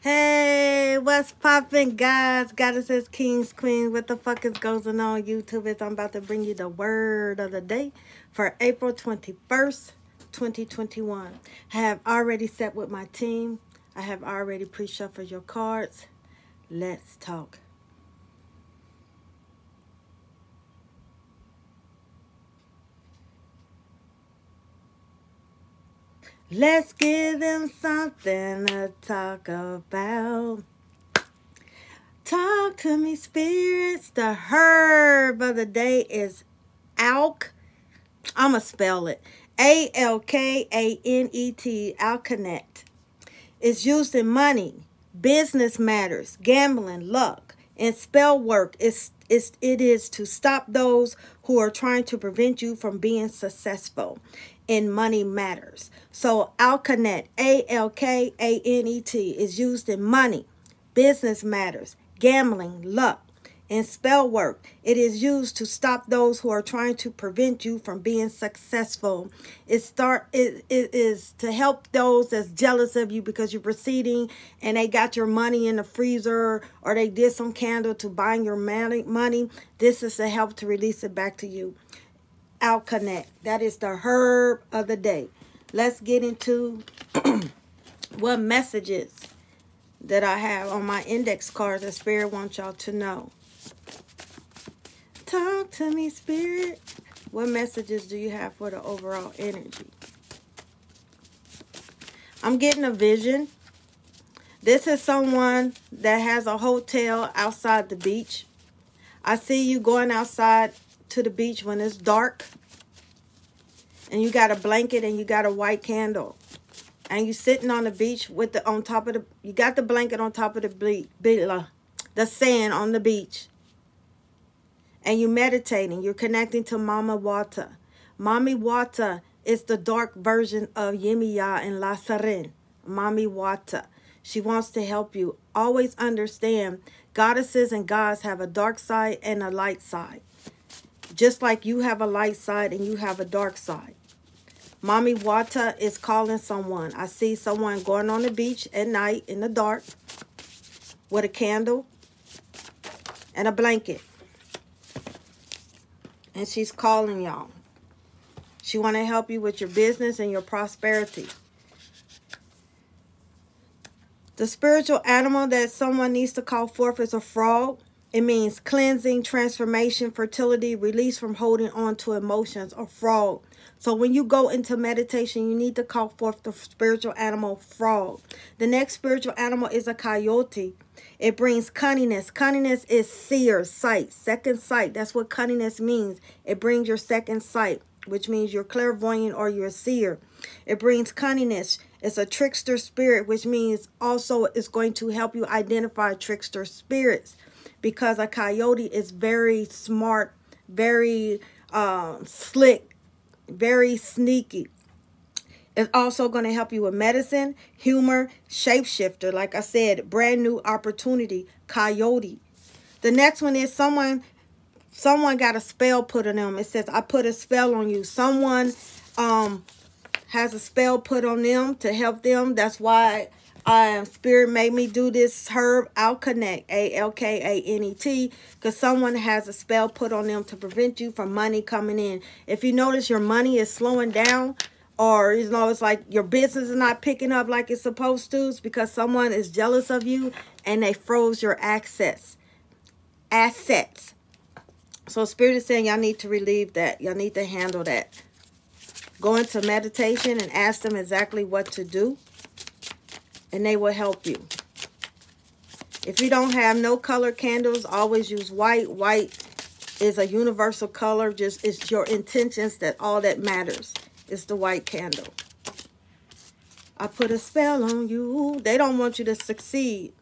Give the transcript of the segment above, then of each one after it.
Hey, what's poppin', guys? Goddesses, kings, queens. What the fuck is going on YouTube? Is I'm about to bring you the word of the day for April 21st, 2021. I have already set with my team. I have already pre-shuffled your cards. Let's talk. Let's give them something to talk about. Talk to me, spirits. The herb of the day is alk. I'm going to spell it. A-L-K-A-N-E-T, Alkanet. It's used in money, business matters, gambling, luck, and spell work. It's, it's, it is to stop those who are trying to prevent you from being successful in money matters. So Alkanet, A-L-K-A-N-E-T, is used in money, business matters, gambling, luck, and spell work. It is used to stop those who are trying to prevent you from being successful. It start it, it is to help those that's jealous of you because you're proceeding and they got your money in the freezer or they did some candle to buying your money. This is to help to release it back to you. Alkanet. That is the herb of the day. Let's get into what messages that I have on my index cards that Spirit wants y'all to know. Talk to me, Spirit. What messages do you have for the overall energy? I'm getting a vision. This is someone that has a hotel outside the beach. I see you going outside to the beach when it's dark and you got a blanket and you got a white candle and you sitting on the beach with the on top of the you got the blanket on top of the beach the sand on the beach and you meditating. You're connecting to mama wata. Mami wata is the dark version of Yemaya and Lasirèn mami wata. She wants to help you. Always understand goddesses and gods have a dark side and a light side just like you have a light side and you have a dark side. Mami Wata is calling someone. I see someone going on the beach at night in the dark with a candle and a blanket. And she's calling y'all. She want to help you with your business and your prosperity. The spiritual animal that someone needs to call forth is a frog. It means cleansing, transformation, fertility, release from holding on to emotions or frog. So when you go into meditation, you need to call forth the spiritual animal frog. The next spiritual animal is a coyote. It brings cunningness. Cunningness is seer, sight, second sight. That's what cunningness means. It brings your second sight, which means you're clairvoyant or you're a seer. It brings cunningness. It's a trickster spirit, which means also it's going to help you identify trickster spirits because a coyote is very smart, very uh, slick, very sneaky. It's also going to help you with medicine, humor, shapeshifter. Like I said, brand new opportunity, coyote. The next one is someone someone got a spell put on them. It says, I put a spell on you. Someone um has a spell put on them to help them. That's why um, Spirit made me do this herb Alkanet, A-L-K-A-N-E-T, because someone has a spell put on them to prevent you from money coming in. If you notice your money is slowing down, or you know it's like your business is not picking up like it's supposed to, it's because someone is jealous of you and they froze your access, assets. So Spirit is saying y'all need to relieve that. Y'all need to handle that. Go into meditation and ask them exactly what to do and they will help you. If you don't have no color candles, always use white. White is a universal color. Just it's your intentions that all that matters is the white candle. I put a spell on you. They don't want you to succeed.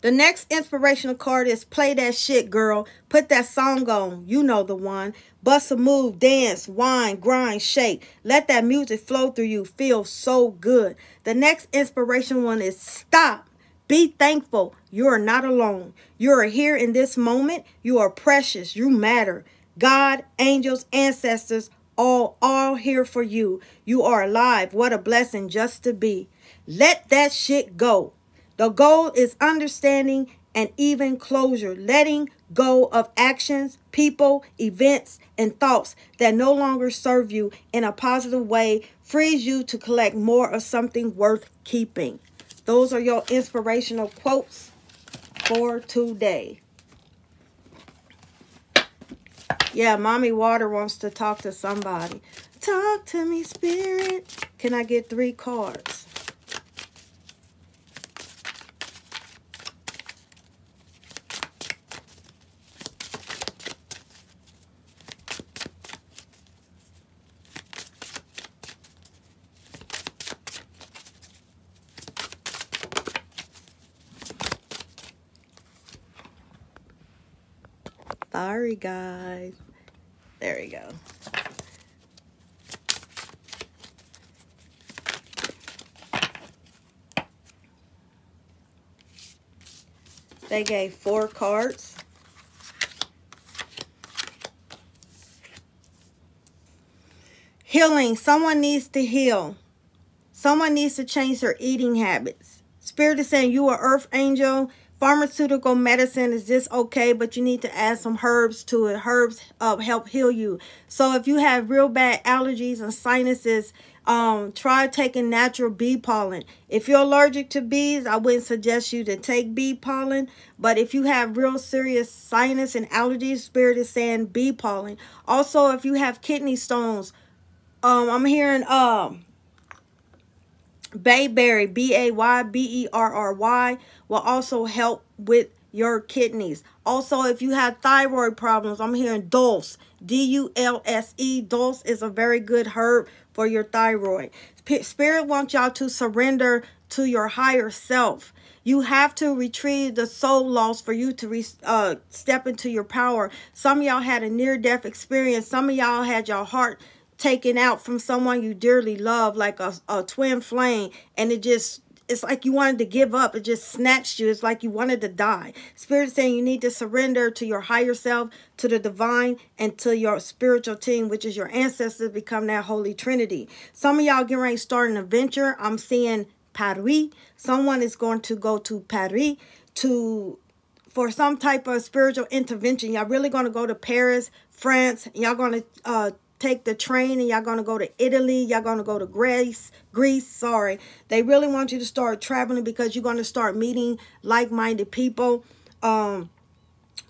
The next inspirational card is Play That Shit, Girl. Put that song on. You know the one. Bust a move, dance, whine, grind, shake. Let that music flow through you. Feel so good. The next inspiration one is Stop. Be thankful. You are not alone. You are here in this moment. You are precious. You matter. God, angels, ancestors, all all here for you. You are alive. What a blessing just to be. Let that shit go. The goal is understanding and even closure, letting go of actions, people, events, and thoughts that no longer serve you in a positive way frees you to collect more of something worth keeping. Those are your inspirational quotes for today. Yeah, Mami Wata wants to talk to somebody. Talk to me, Spirit. Can I get three cards? Sorry, guys. There we go. They gave four cards. Healing. Someone needs to heal. Someone needs to change their eating habits. Spirit is saying you are earth angel Pharmaceutical medicine is just okay, but you need to add some herbs to it. Herbs uh, help heal you. So if you have real bad allergies and sinuses, um, try taking natural bee pollen. If you're allergic to bees, I wouldn't suggest you to take bee pollen. But if you have real serious sinus and allergies, Spirit is saying bee pollen. Also, if you have kidney stones, um, I'm hearing um, Bayberry, B-A-Y-B-E-R-R-Y, will also help with your kidneys. Also, if you have thyroid problems, I'm hearing Dulse, D-U-L-S-E. Dulse is a very good herb for your thyroid. Spirit wants y'all to surrender to your higher self. You have to retrieve the soul loss for you to uh, step into your power. Some y'all had a near-death experience. Some of y'all had your heart taken out from someone you dearly love, like a, a twin flame, and it just it's like you wanted to give up. It just snatched you. It's like you wanted to die. Spirit is saying you need to surrender to your higher self, to the divine, and to your spiritual team, which is your ancestors, become that holy trinity. Some of y'all getting ready to start an adventure. I'm seeing Paris. Someone is going to go to Paris to for some type of spiritual intervention. Y'all really going to go to Paris, France. Y'all going to uh, take the train and y'all going to go to Italy. Y'all going to go to Greece. Greece, sorry. They really want you to start traveling because you're going to start meeting like-minded people. Um,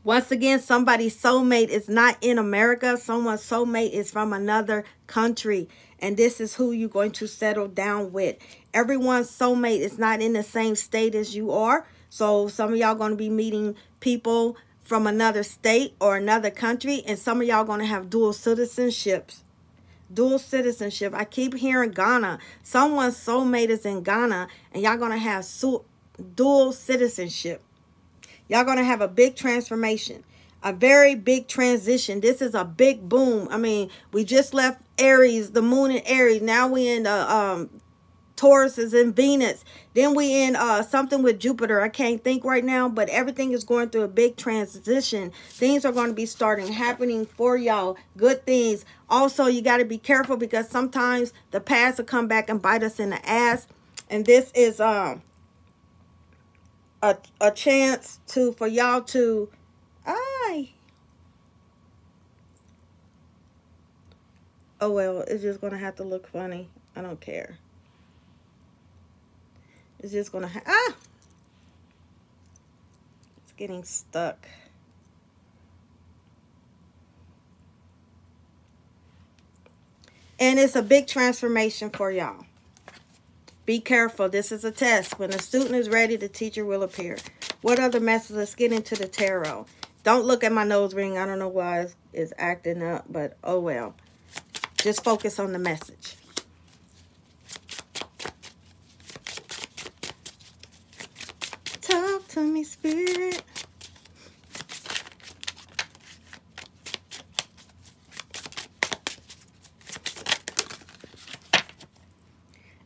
once again, somebody's soulmate is not in America. Someone's soulmate is from another country. And this is who you're going to settle down with. Everyone's soulmate is not in the same state as you are. So some of y'all going to be meeting people from another state or another country and some of y'all going to have dual citizenships. Dual citizenship. I keep hearing ghana. Someone's soulmate is in ghana and y'all going to have dual citizenship. Y'all going to have a big transformation a very big transition. This is a big boom. I mean we just left aries the moon in aries. Now we in the um Taurus is in Venus. Then we in uh, something with Jupiter. I can't think right now, but everything is going through a big transition. Things are going to be starting happening for y'all. Good things. Also, you got to be careful because sometimes the past will come back and bite us in the ass. And this is um a, a chance to for y'all to I oh well it's just gonna have to look funny I don't care it's just gonna ah! It's getting stuck. And it's a big transformation for y'all. Be careful. This is a test. When the student is ready the teacher will appear. What other messages let's get into the tarot. Don't look at my nose ring. I don't know why it's, it's acting up but oh well. Just focus on the message to me, Spirit.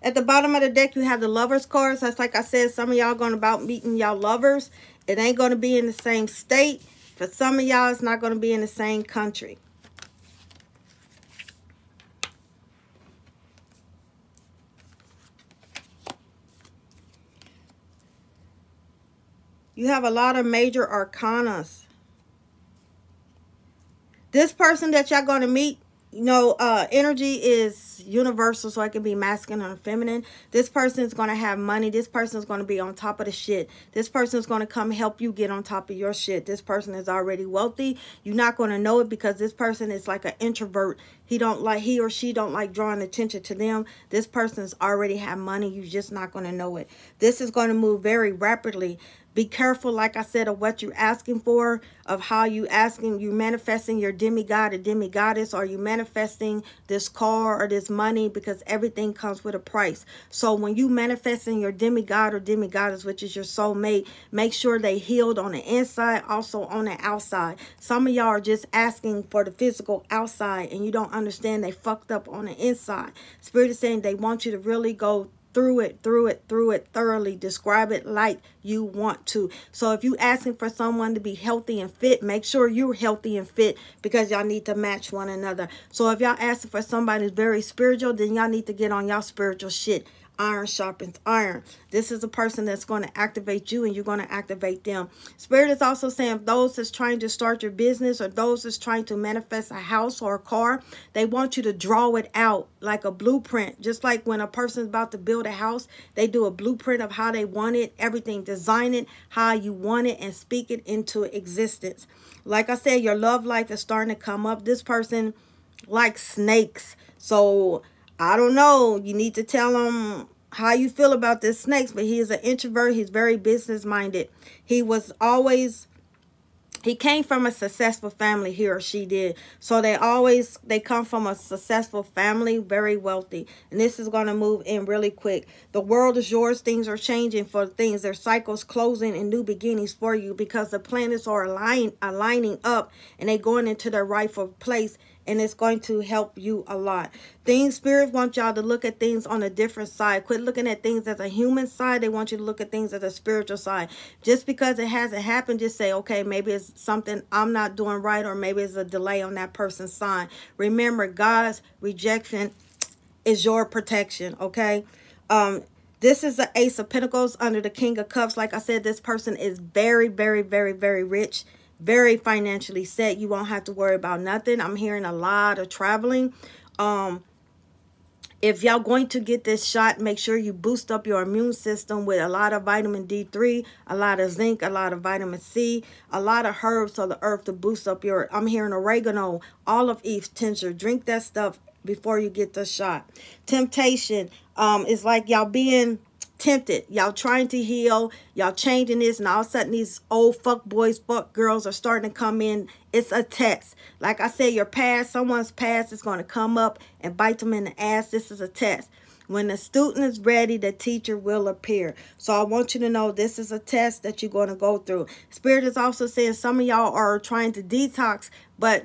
At the bottom of the deck, you have the lovers cards. That's like I said, some of y'all going about meeting y'all lovers. It ain't going to be in the same state. For some of y'all, it's not going to be in the same country. You have a lot of major arcanas. This person that y'all going to meet, you know, uh, energy is universal, so it can be masculine or feminine. This person is going to have money. This person is going to be on top of the shit. This person is going to come help you get on top of your shit. This person is already wealthy. You're not going to know it because this person is like an introvert. He don't like, he or she don't like drawing attention to them. This person's already have money. You're just not going to know it. This is going to move very rapidly. Be careful, like I said, of what you're asking for, of how you asking, you manifesting your demigod or demigoddess, or you manifesting this car or this money, because everything comes with a price. So when you manifesting your demigod or demigoddess, which is your soulmate, make sure they healed on the inside, also on the outside. Some of y'all are just asking for the physical outside, and you don't understand they fucked up on the inside. Spirit is saying they want you to really go through it, through it, through it thoroughly. Describe it like you want to. So if you asking for someone to be healthy and fit, make sure you're healthy and fit because y'all need to match one another. So if y'all asking for somebody who's very spiritual, then y'all need to get on y'all spiritual shit iron sharpens iron. This is a person that's going to activate you and you're going to activate them. Spirit is also saying those that's trying to start your business or those that's trying to manifest a house or a car, they want you to draw it out like a blueprint. Just like when a person's about to build a house, they do a blueprint of how they want it, everything, design it, how you want it, and speak it into existence. Like I said, your love life is starting to come up. This person likes snakes. So I don't know. You need to tell him how you feel about this snakes, but he is an introvert. He's very business minded. He was always he came from a successful family he or she did so they always they come from a successful family very wealthy and this is going to move in really quick the world is yours things are changing for things their cycles closing and new beginnings for you because the planets are align, aligning up and they going into their rightful place and it's going to help you a lot. Things, spirits want y'all to look at things on a different side. Quit looking at things as a human side. They want you to look at things as a spiritual side. Just because it hasn't happened, just say, okay, maybe it's something I'm not doing right or maybe it's a delay on that person's side. Remember, God's rejection is your protection, okay? Um, this is the Ace of Pentacles under the King of Cups. Like I said, this person is very, very, very, very rich very financially set. You won't have to worry about nothing. I'm hearing a lot of traveling. Um, if y'all going to get this shot, make sure you boost up your immune system with a lot of vitamin D3, a lot of zinc, a lot of vitamin C, a lot of herbs of the earth to boost up your, I'm hearing oregano, olive leaf tincture. Drink that stuff before you get the shot. Temptation um, is like y'all being tempted. Y'all trying to heal. Y'all changing this. And all of a sudden, these old fuck boys, fuck girls are starting to come in. It's a test. Like I said, your past, someone's past is going to come up and bite them in the ass. This is a test. When the student is ready, the teacher will appear. So I want you to know this is a test that you're going to go through. Spirit is also saying some of y'all are trying to detox, but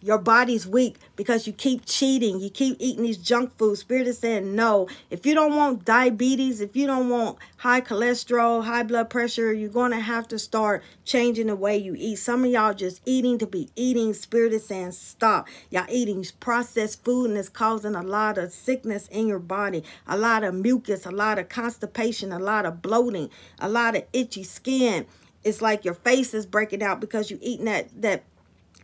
your body's weak because you keep cheating. You keep eating these junk foods. Spirit is saying no. If you don't want diabetes, if you don't want high cholesterol, high blood pressure, you're going to have to start changing the way you eat. Some of y'all just eating to be eating. Spirit is saying stop. Y'all eating processed food and it's causing a lot of sickness in your body. A lot of mucus, a lot of constipation, a lot of bloating, a lot of itchy skin. It's like your face is breaking out because you eating that, that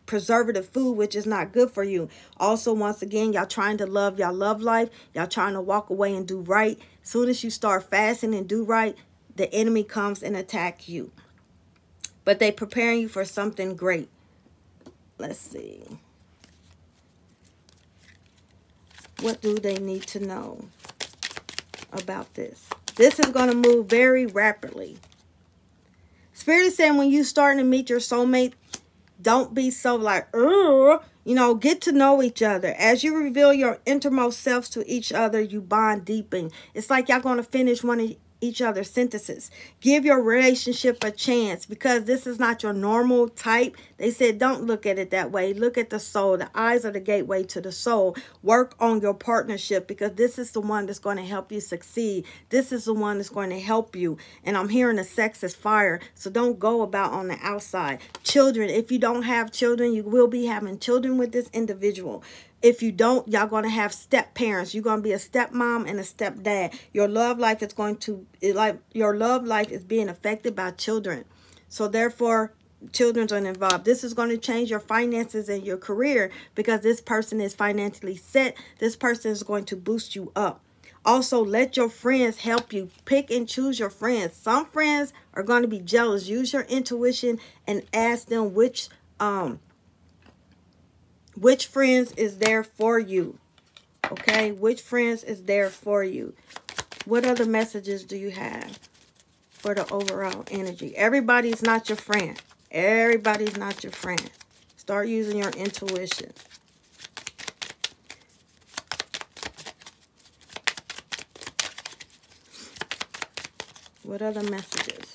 preservative food, which is not good for you. Also, once again, y'all trying to love y'all love life. Y'all trying to walk away and do right. Soon as you start fasting and do right, the enemy comes and attack you. But they preparing you for something great. Let's see. What do they need to know about this? This is going to move very rapidly. Spirit is saying when you starting to meet your soulmate, don't be so like, Ugh. you know, get to know each other. As you reveal your innermost selves to each other, you bond deepen. It's like y'all going to finish one of each other's sentences. Give your relationship a chance because this is not your normal type. They said don't look at it that way. Look at the soul. The eyes are the gateway to the soul. Work on your partnership because this is the one that's going to help you succeed. This is the one that's going to help you. And I'm hearing the sex is fire. So don't go about on the outside. Children, if you don't have children, you will be having children with this individual If you don't, y'all going to have step parents. You're going to be a stepmom and a stepdad. Your love life is going to, like, your love life is being affected by children. So therefore, children are involved. This is going to change your finances and your career because this person is financially set. This person is going to boost you up. Also, let your friends help you. Pick and choose your friends. Some friends are going to be jealous. Use your intuition and ask them which um which friends is there for you. Okay? Which friends is there for you? What other messages do you have for the overall energy? Everybody's not your friend. Everybody's not your friend. Start using your intuition. What other messages?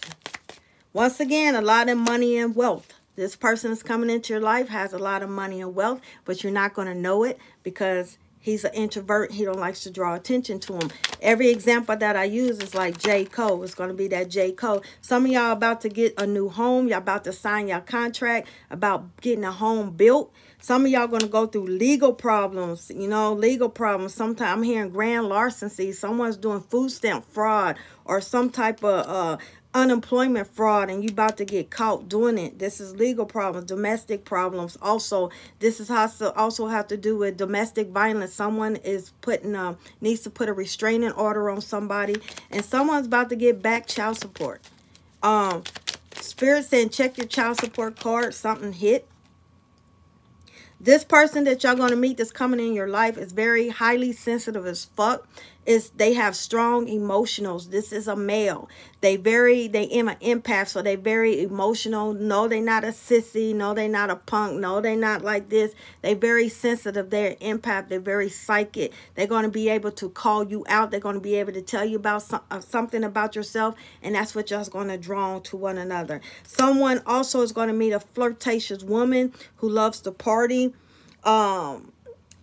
Once again, a lot of money and wealth. This person is coming into your life has a lot of money and wealth, but you're not going to know it because he's an introvert. He don't likes to draw attention to him. Every example that I use is like J. Cole. It's going to be that J. Cole. Some of y'all about to get a new home. Y'all about to sign your contract about getting a home built. Some of y'all going to go through legal problems, you know, legal problems. Sometimes I'm hearing grand larceny. Someone's doing food stamp fraud or some type of uh, unemployment fraud and you about to get caught doing it. This is legal problems domestic problems also. This is also also have to do with domestic violence. Someone is putting um needs to put a restraining order on somebody and someone's about to get back child support. Um spirit saying check your child support card something hit. This person that y'all going to meet that's coming in your life is very highly sensitive as fuck is they have strong emotionals. This is a male. They very, they am an empath, so they very emotional. No, they not a sissy. No, they not a punk. No, they not like this. They very sensitive. They're empath. They're very psychic. They're going to be able to call you out. They're going to be able to tell you about some, uh, something about yourself, and that's what y'all's going to draw to one another. Someone also is going to meet a flirtatious woman who loves to party. Um,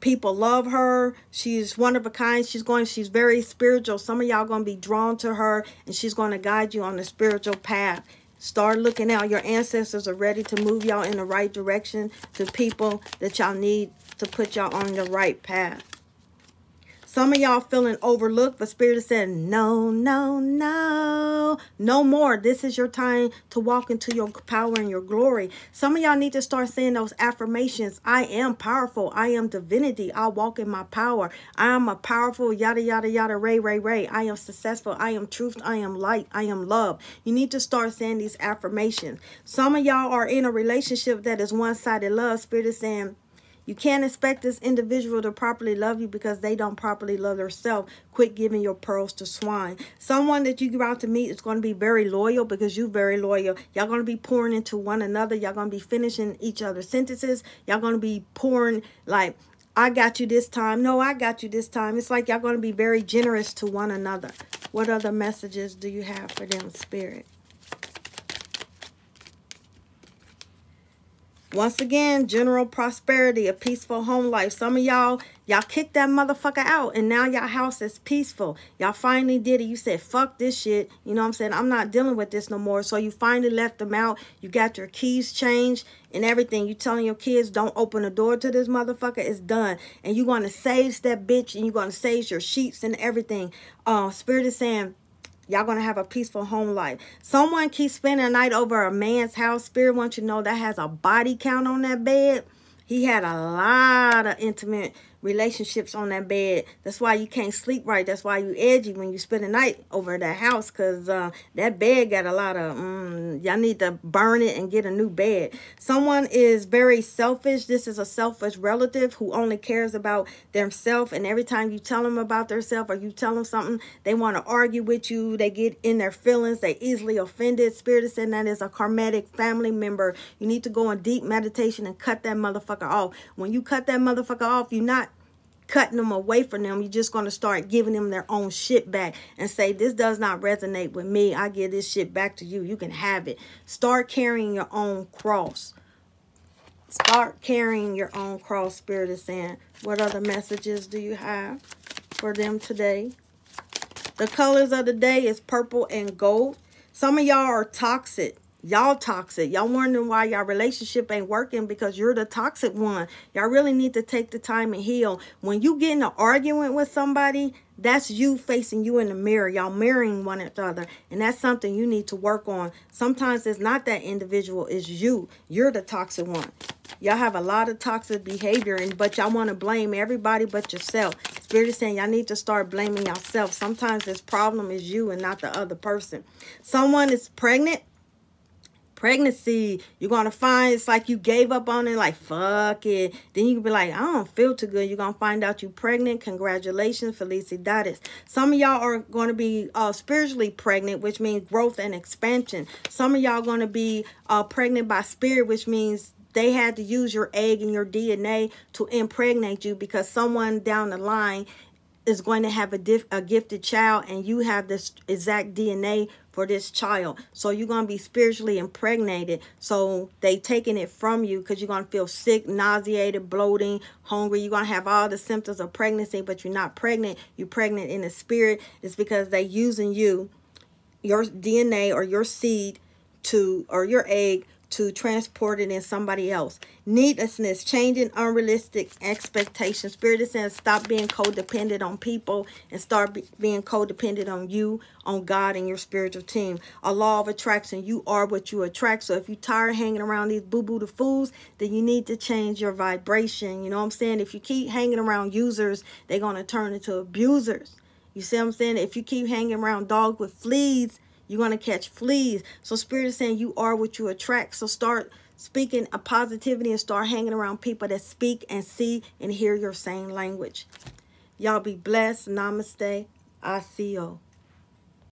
People love her. She's one of a kind. She's going, she's very spiritual. Some of y'all going to be drawn to her and she's going to guide you on the spiritual path. Start looking out. Your ancestors are ready to move y'all in the right direction to people that y'all need to put y'all on the right path. Some of y'all feeling overlooked, but Spirit is saying, no, no, no, no more. This is your time to walk into your power and your glory. Some of y'all need to start saying those affirmations. I am powerful. I am divinity. I walk in my power. I am a powerful yada, yada, yada, ray, ray, ray. I am successful. I am truth. I am light. I am love. You need to start saying these affirmations. Some of y'all are in a relationship that is one-sided love. Spirit is saying, you can't expect this individual to properly love you because they don't properly love themselves. Quit giving your pearls to swine. Someone that you go out to meet is going to be very loyal because you're very loyal. Y'all going to be pouring into one another. Y'all going to be finishing each other's sentences. Y'all going to be pouring like, I got you this time. No, I got you this time. It's like y'all going to be very generous to one another. What other messages do you have for them, Spirit? Once again, general prosperity, a peaceful home life. Some of y'all, y'all kicked that motherfucker out and now y'all house is peaceful. Y'all finally did it. You said, fuck this shit. You know what I'm saying? I'm not dealing with this no more. So you finally left them out. You got your keys changed and everything. You telling your kids, don't open the door to this motherfucker. It's done. And you're going to save that bitch and you're going to save your sheets and everything. Uh, Spirit is saying, Y'all going to have a peaceful home life. Someone keeps spending a night over a man's house. Spirit wants you to know that has a body count on that bed. He had a lot of intimate relationships on that bed. That's why you can't sleep right. That's why you edgy when you spend the night over that house because uh, that bed got a lot of, mm, y'all need to burn it and get a new bed. Someone is very selfish. This is a selfish relative who only cares about themselves. And every time you tell them about themselves or you tell them something, they want to argue with you. They get in their feelings. They easily offended. Spirit is saying that is a karmatic family member. You need to go in deep meditation and cut that motherfucker off. When you cut that motherfucker off, you're not cutting them away from them. You're just going to start giving them their own shit back and say, this does not resonate with me. I give this shit back to you. You can have it. Start carrying your own cross. Start carrying your own cross, Spirit is saying. What other messages do you have for them today? The colors of the day is purple and gold. Some of y'all are toxic. Y'all toxic. Y'all wondering why y'all relationship ain't working because you're the toxic one. Y'all really need to take the time and heal. When you get in an argument with somebody, that's you facing you in the mirror. Y'all mirroring one another. And that's something you need to work on. Sometimes it's not that individual, it's you. You're the toxic one. Y'all have a lot of toxic behavior, and but y'all want to blame everybody but yourself. Spirit is saying y'all need to start blaming yourself. Sometimes this problem is you and not the other person. Someone is pregnant pregnancy you're gonna find it's like you gave up on it like fuck it. Then you can be like i don't feel too good. You're gonna find out you're pregnant. Congratulations felicidades some of y'all are going to be uh spiritually pregnant which means growth and expansion. Some of y'all going to be uh pregnant by spirit which means they had to use your egg and your DNA to impregnate you because someone down the line is going to have a, a gifted child and you have this exact DNA for this child. So you're going to be spiritually impregnated. So they taking it from you because you're going to feel sick, nauseated, bloating, hungry. You're going to have all the symptoms of pregnancy, but you're not pregnant. You're pregnant in the spirit. It's because they using you, your DNA or your seed to, or your egg to transport it in somebody else. Needlessness, changing unrealistic expectations. Spirit is saying stop being codependent on people and start be being codependent on you, on God, and your spiritual team. A law of attraction. You are what you attract. So if you're tired hanging around these boo-boo the fools, then you need to change your vibration. You know what I'm saying? If you keep hanging around users, they're going to turn into abusers. You see what I'm saying? If you keep hanging around dogs with fleas, you're going to catch fleas. So Spirit is saying you are what you attract. So start speaking a positivity and start hanging around people that speak and see and hear your same language. Y'all be blessed. Namaste. i Asio.